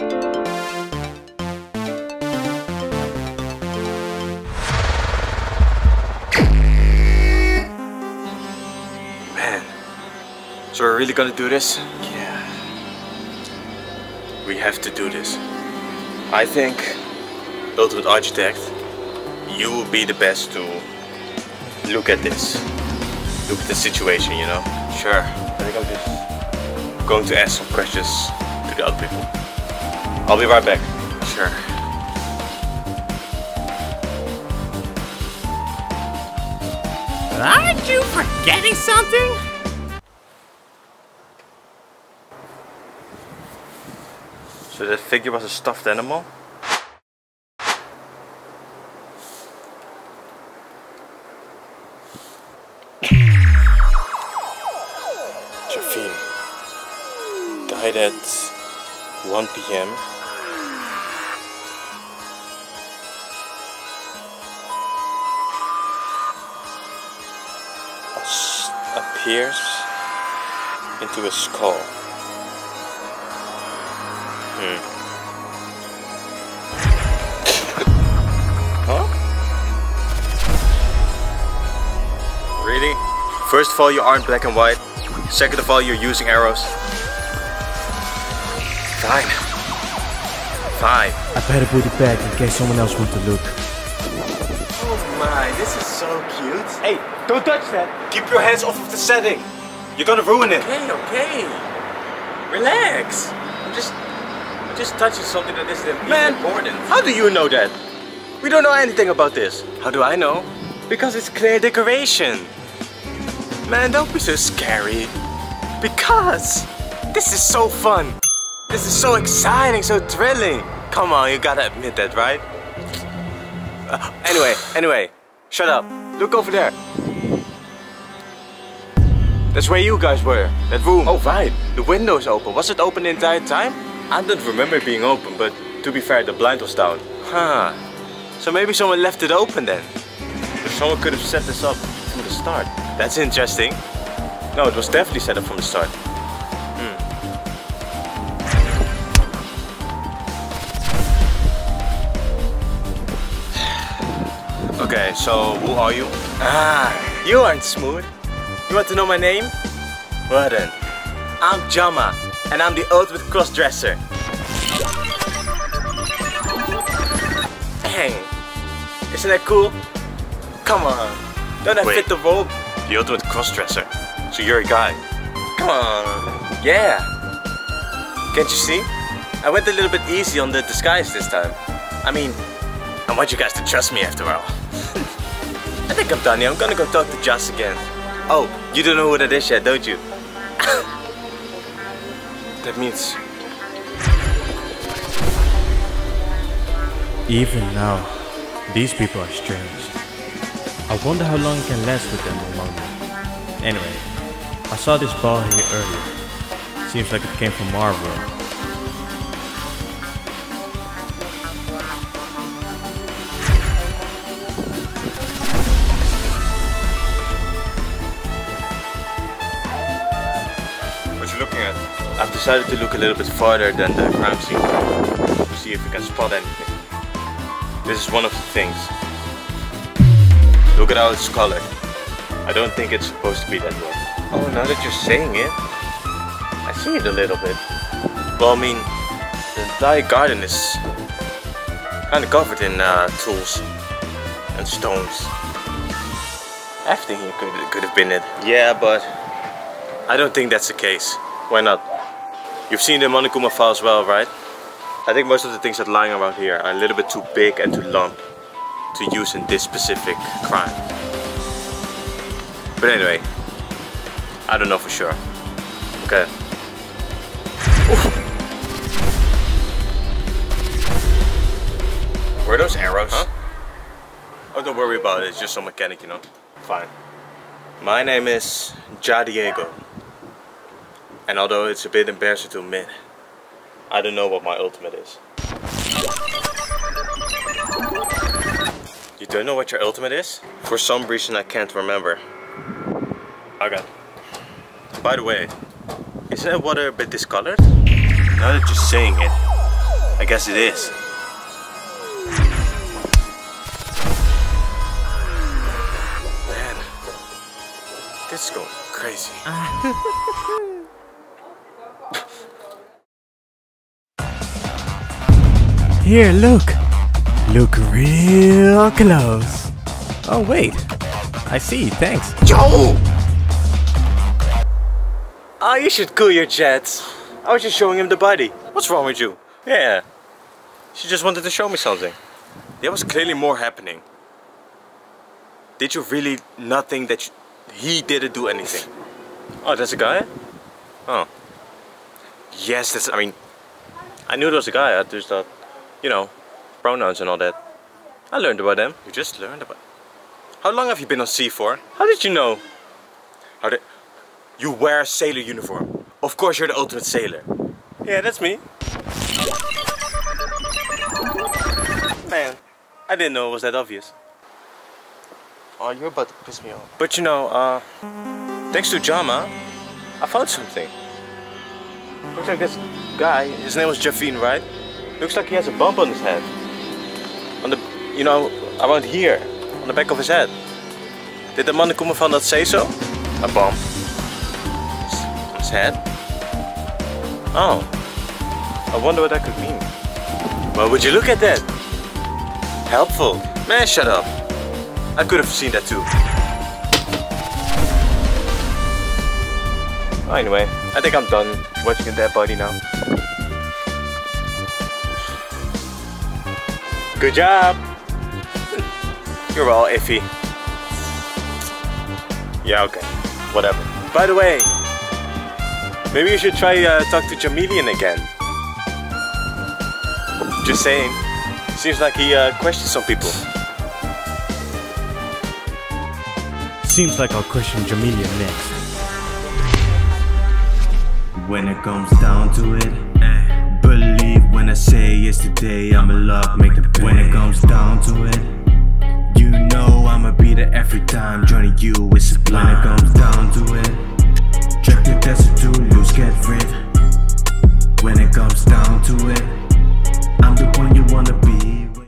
Man, so we're really gonna do this? Yeah. We have to do this. I think, Ultimate Architect, you will be the best to look at this. Look at the situation, you know? Sure. I think I'm just going to ask some questions to the other people. I'll be right back. Sure. Aren't you forgetting something? So that figure was a stuffed animal? Jafine died at 1 p.m. Appears into a skull. Hmm. Huh? Really? First of all, you aren't black and white. Second of all, you're using arrows. Fine. Fine. I better put it back in case someone else wants to look. Oh my, so cute. Hey, don't touch that. Keep your hands off of the setting. You're gonna ruin it. Okay, okay. Relax. I'm just, I'm just touching something that isn't Man, important. How do you know that? We don't know anything about this. How do I know? Because it's clear decoration. Man, don't be so scary. Because this is so fun. This is so exciting, so thrilling. Come on, you gotta admit that, right? Uh, anyway, anyway, shut up. Look over there. That's where you guys were. That room. Oh, right. The window's open. Was it open the entire time? I don't remember it being open, but to be fair, the blind was down. Huh. So maybe someone left it open then. Someone could have set this up from the start. That's interesting. No, it was definitely set up from the start. So who are you? Ah, you aren't smooth. You want to know my name? Well then, I'm Jama, and I'm the ultimate cross-dresser. Dang, isn't that cool? Come on, don't I Wait. fit the role? The ultimate cross-dresser. So you're a guy. Come on, yeah. Can't you see? I went a little bit easy on the disguise this time. I mean, I want you guys to trust me after all. I think I'm done here. I'm gonna go talk to Joss again. Oh, you don't know what it is yet, don't you? that means Even now, these people are strange. I wonder how long it can last with them among them. Anyway, I saw this ball here earlier. Seems like it came from our I've decided to look a little bit farther than the crime scene to see if we can spot anything. This is one of the things. Look at how it's colored. I don't think it's supposed to be that way. Oh, now that you're saying it, I see it a little bit. Well, I mean, the entire garden is kind of covered in uh, tools and stones. Everything could, could have been it. Yeah, but I don't think that's the case. Why not? You've seen the Monokuma file as well, right? I think most of the things that lying around here are a little bit too big and too long to use in this specific crime. But anyway, I don't know for sure. Okay. Were those arrows? Huh? Oh, don't worry about it. It's just some mechanic, you know. Fine. My name is Ja Diego. And although it's a bit embarrassing to admit, I don't know what my ultimate is. You don't know what your ultimate is? For some reason I can't remember. Okay. By the way, isn't that water a bit discolored? Now that you're saying it, I guess it is. Man, this is going crazy. Here, look. Look real close. Oh, wait. I see, thanks. Joe! Ah, you should cool your jets. I was just showing him the body. What's wrong with you? Yeah. She just wanted to show me something. There was clearly more happening. Did you really not think that you- he didn't do anything? Oh, that's a guy? Oh. Yes, that's, I mean, I knew there was a guy. I just thought, you know, pronouns and all that. I learned about them. You just learned about How long have you been on sea for? How did you know? How did... You wear a sailor uniform. Of course you're the ultimate sailor. Yeah, that's me. Man, I didn't know it was that obvious. Oh, you're about to piss me off. But you know, uh, thanks to Jama, I found something. Looks like this guy, his name was Javine, right? Looks like he has a bump on his head. On the, you know, around here, on the back of his head. Did the man komen van dat zeezo? A bump. His head? Oh. I wonder what that could mean. Well, would you look at that? Helpful. Man, shut up. I could have seen that too. Anyway, I think I'm done watching a dead body now. Good job! You're all iffy. Yeah, okay. Whatever. By the way, maybe you should try uh, talk to Jamilian again. Just saying. Seems like he uh, questions some people. Seems like I'll question Jamelia next. When it comes down to it, believe when I say yesterday I'm in love, make the. When it comes down to it,